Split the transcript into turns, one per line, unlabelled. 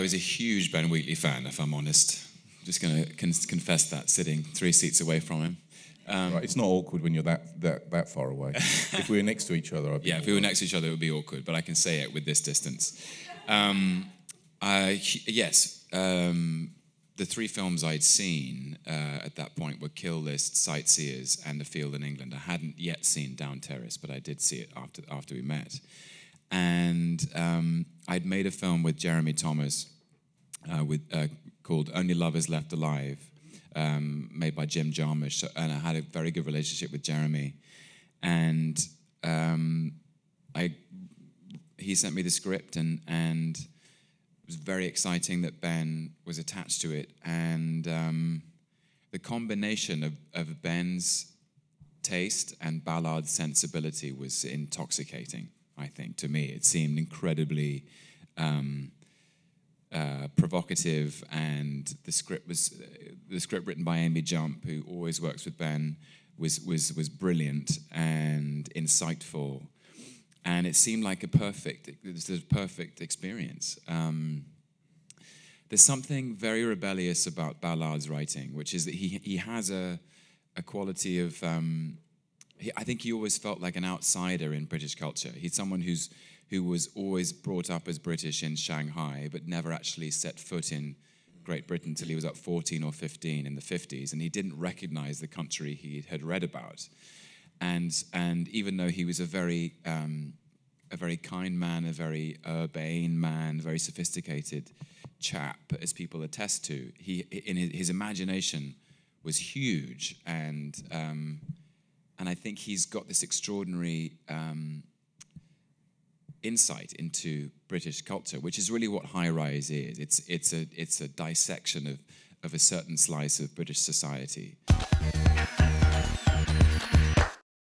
I was a huge Ben Wheatley fan, if I'm honest. Just going to con- confess that, sitting three seats away from him.
Um, right, it's not awkward when you're that that, that far away. if we were next to each other, I'd
yeah, if we were next to each other, it would be awkward. But I can say it with this distance. Um, I, yes, um, the three films I'd seen uh, at that point were Kill List, Sightseers, and The Field in England. I hadn't yet seen Down Terrace, but I did see it after after we met. And um, I'd made a film with Jeremy Thomas uh, with uh, called Only Lovers Left Alive, um, made by Jim Jarmusch, and I had a very good relationship with Jeremy. And um, I, he sent me the script, and and it was very exciting that Ben was attached to it, and um, the combination of, of Ben's taste and Ballard's sensibility was intoxicating. I think to me, it seemed incredibly. Um, uh, provocative, and the script was uh, the script written by Amy Jump, who always works with Ben, was was was brilliant and insightful, and it seemed like a perfect it was a perfect experience. Um, there's something very rebellious about Ballard's writing, which is that he he has a a quality of um, he, I think he always felt like an outsider in British culture. He's someone who's who was always brought up as British in Shanghai, but never actually set foot in Great Britain until he was at 14 or 15 in the 50s, and he didn't recognize the country he had read about. And, and even though he was a very, um, a very kind man, a very urbane man, very sophisticated chap, as people attest to, he, in his, his imagination was huge, and, um, think he's got this extraordinary um, insight into British culture, which is really what High Rise is. It's, it's, a, it's a dissection of, of a certain slice of British society.